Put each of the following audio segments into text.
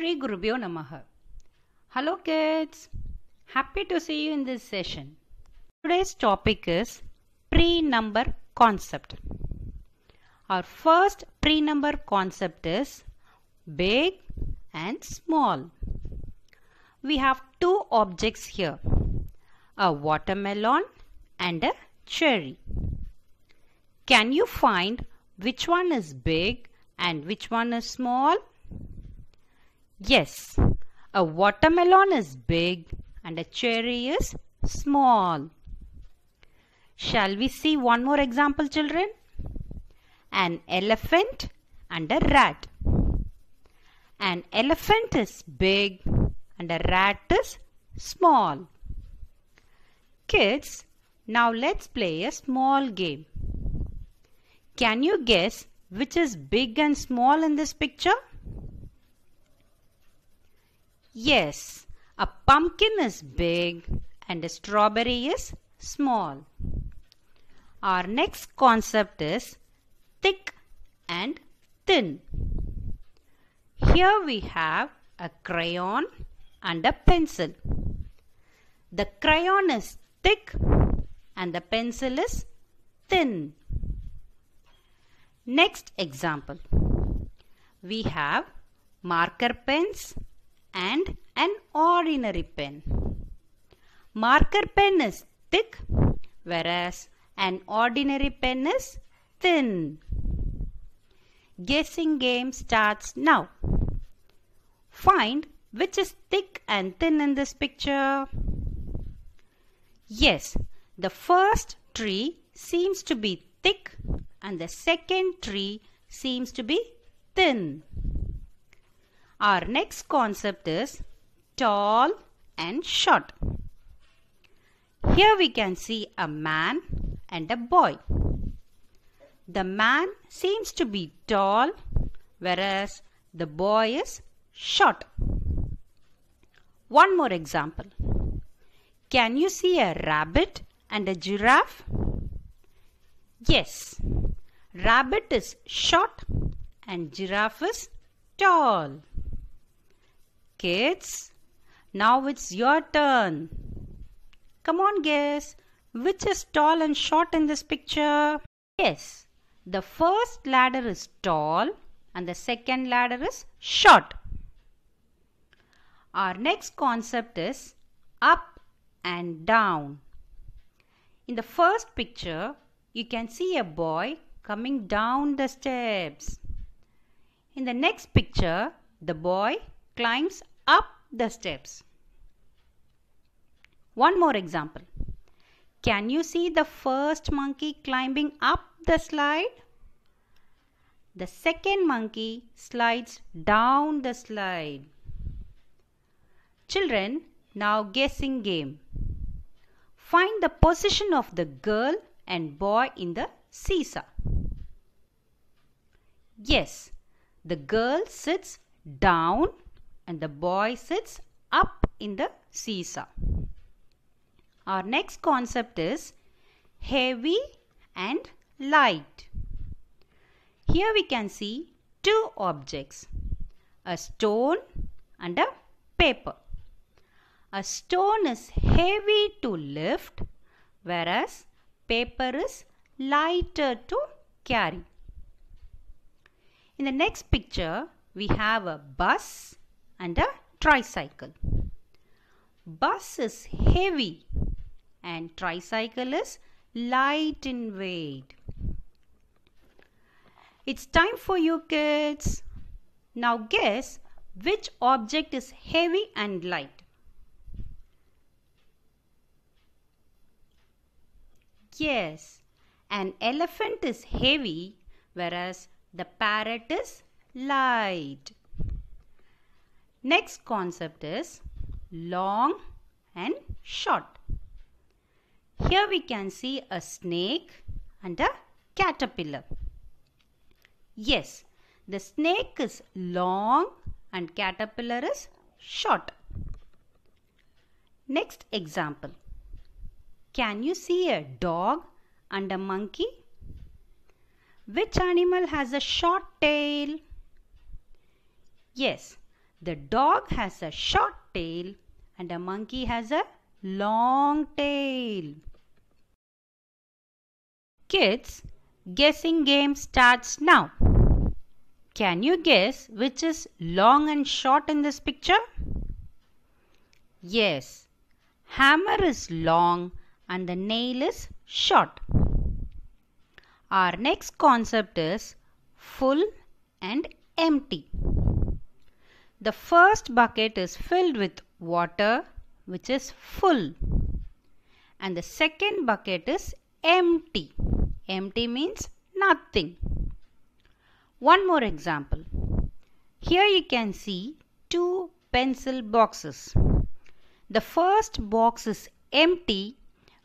Shri Gurubhyo Namaha. Hello kids. Happy to see you in this session. Today's topic is pre-number concept. Our first pre-number concept is big and small. We have two objects here. A watermelon and a cherry. Can you find which one is big and which one is small? Yes, a watermelon is big and a cherry is small. Shall we see one more example children? An elephant and a rat. An elephant is big and a rat is small. Kids, now let's play a small game. Can you guess which is big and small in this picture? Yes, a pumpkin is big and a strawberry is small. Our next concept is thick and thin. Here we have a crayon and a pencil. The crayon is thick and the pencil is thin. Next example. We have marker pens and an ordinary pen. Marker pen is thick whereas an ordinary pen is thin. Guessing game starts now. Find which is thick and thin in this picture. Yes, the first tree seems to be thick and the second tree seems to be thin. Our next concept is tall and short. Here we can see a man and a boy. The man seems to be tall whereas the boy is short. One more example. Can you see a rabbit and a giraffe? Yes, rabbit is short and giraffe is tall. Kids, now it's your turn. Come on, guess. Which is tall and short in this picture? Yes, the first ladder is tall and the second ladder is short. Our next concept is up and down. In the first picture, you can see a boy coming down the steps. In the next picture, the boy climbs up the steps. One more example. Can you see the first monkey climbing up the slide? The second monkey slides down the slide. Children, now guessing game. Find the position of the girl and boy in the seesaw. Yes, the girl sits down and the boy sits up in the seesaw. Our next concept is heavy and light. Here we can see two objects, a stone and a paper. A stone is heavy to lift whereas paper is lighter to carry. In the next picture, we have a bus and a tricycle. Bus is heavy and tricycle is light in weight. It's time for you kids. Now guess which object is heavy and light. Yes, an elephant is heavy whereas the parrot is light. Next concept is long and short. Here we can see a snake and a caterpillar. Yes, the snake is long and caterpillar is short. Next example. Can you see a dog and a monkey? Which animal has a short tail? Yes, The dog has a short tail and a monkey has a long tail. Kids, guessing game starts now. Can you guess which is long and short in this picture? Yes, hammer is long and the nail is short. Our next concept is full and empty. The first bucket is filled with water which is full and the second bucket is empty. Empty means nothing. One more example. Here you can see two pencil boxes. The first box is empty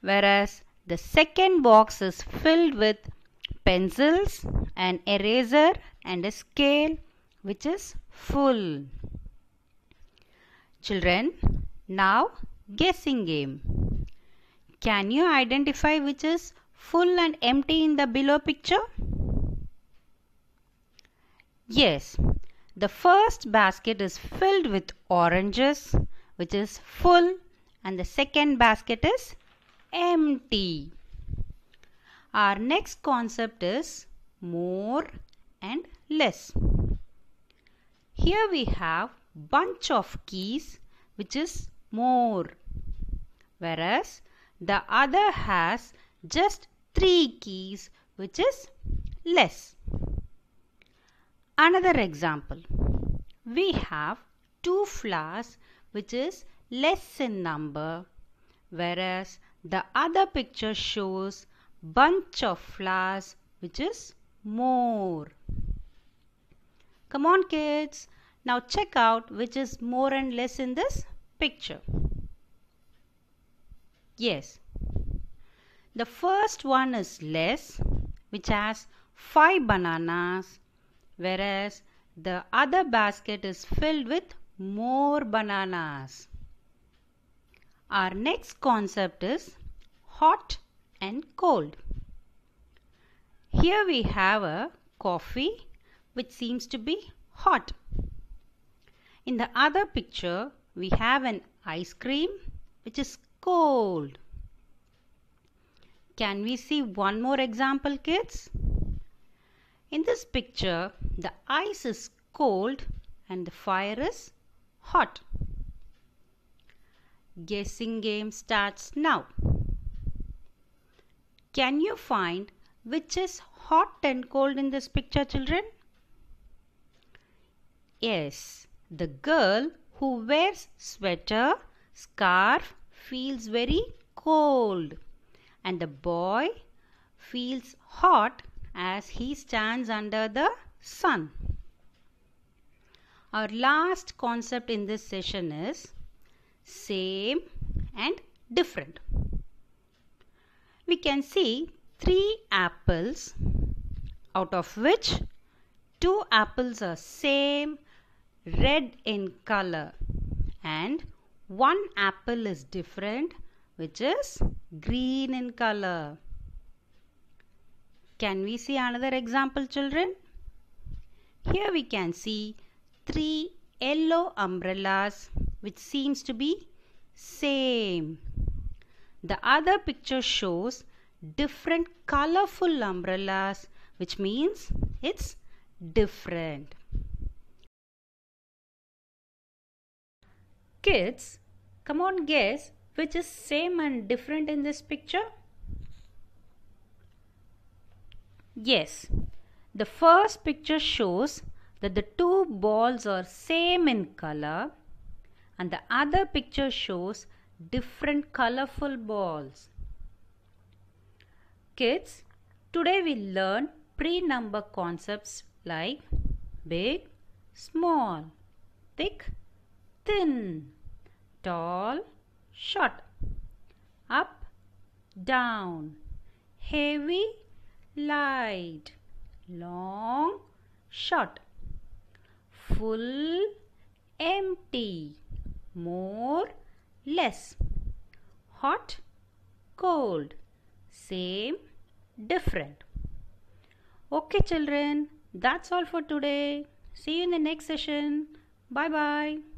whereas the second box is filled with pencils, an eraser and a scale which is full. Children, now guessing game. Can you identify which is full and empty in the below picture? Yes, the first basket is filled with oranges which is full and the second basket is empty. Our next concept is more and less. Here we have bunch of keys which is more whereas the other has just three keys which is less. Another example. We have two flowers which is less in number whereas the other picture shows bunch of flowers which is more. Come on kids. Now check out which is more and less in this picture. Yes. The first one is less which has 5 bananas whereas the other basket is filled with more bananas. Our next concept is hot and cold. Here we have a coffee which seems to be hot. In the other picture we have an ice cream which is cold. Can we see one more example kids? In this picture, the ice is cold and the fire is hot. Guessing game starts now. Can you find which is hot and cold in this picture children? Yes, the girl who wears sweater, scarf feels very cold and the boy feels hot as he stands under the sun. Our last concept in this session is same and different. We can see three apples out of which two apples are same red in color and one apple is different which is green in color. Can we see another example children? Here we can see three yellow umbrellas which seems to be same. The other picture shows different colorful umbrellas which means it's different. Kids, come on guess which is same and different in this picture. Yes, the first picture shows that the two balls are same in color and the other picture shows different colorful balls. Kids, today we learn pre-number concepts like big, small, thick, thin, tall, short, up, down, heavy, light, long, short, full, empty, more, less, hot, cold, same, different. Okay children, that's all for today. See you in the next session. Bye bye.